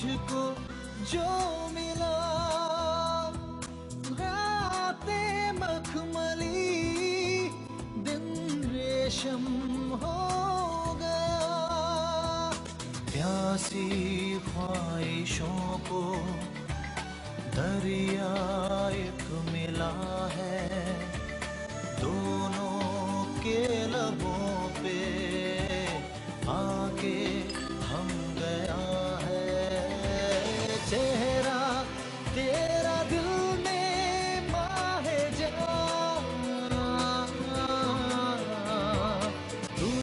मुझको जो मिला, रातें मखमली, दिन रेशम हो गया। प्यासी ख्वाहिशों को दरिया एक मिला है, दोनों के लबों